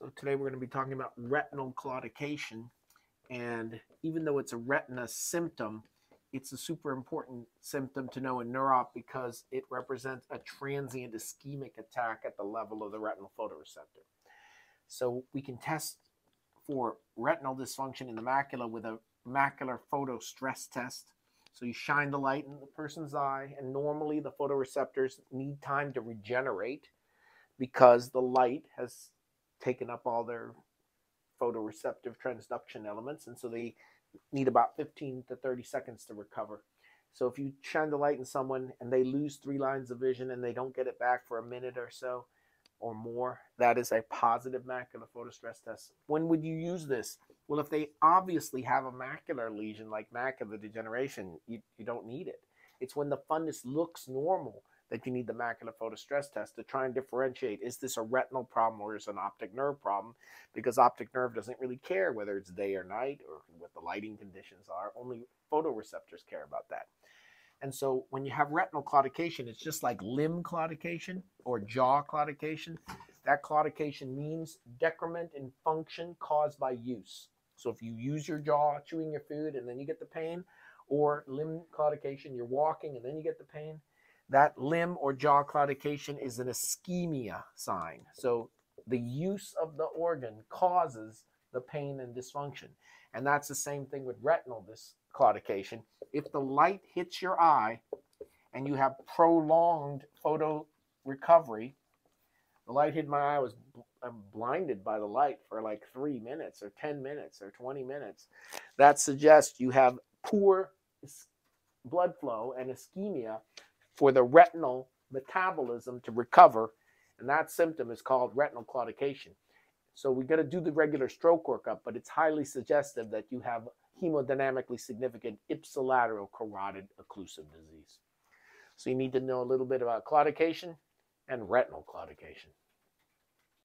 So today we're going to be talking about retinal claudication. And even though it's a retina symptom, it's a super important symptom to know in neurop because it represents a transient ischemic attack at the level of the retinal photoreceptor. So we can test for retinal dysfunction in the macula with a macular photo stress test. So you shine the light in the person's eye, and normally the photoreceptors need time to regenerate because the light has taken up all their photoreceptive transduction elements, and so they need about 15 to 30 seconds to recover. So if you shine the light in someone and they lose three lines of vision and they don't get it back for a minute or so or more, that is a positive macular photostress test. When would you use this? Well, if they obviously have a macular lesion like macular degeneration, you, you don't need it. It's when the fundus looks normal that you need the macular photostress test to try and differentiate is this a retinal problem or is it an optic nerve problem? Because optic nerve doesn't really care whether it's day or night or what the lighting conditions are. Only photoreceptors care about that. And so when you have retinal claudication, it's just like limb claudication or jaw claudication. That claudication means decrement in function caused by use. So if you use your jaw chewing your food and then you get the pain, or limb claudication, you're walking and then you get the pain, that limb or jaw claudication is an ischemia sign. So the use of the organ causes the pain and dysfunction. And that's the same thing with retinal claudication. If the light hits your eye and you have prolonged photo recovery, the light hit my eye, I was I'm blinded by the light for like three minutes or 10 minutes or 20 minutes. That suggests you have poor blood flow and ischemia for the retinal metabolism to recover, and that symptom is called retinal claudication. So we got to do the regular stroke workup, but it's highly suggestive that you have hemodynamically significant ipsilateral carotid occlusive disease. So you need to know a little bit about claudication and retinal claudication.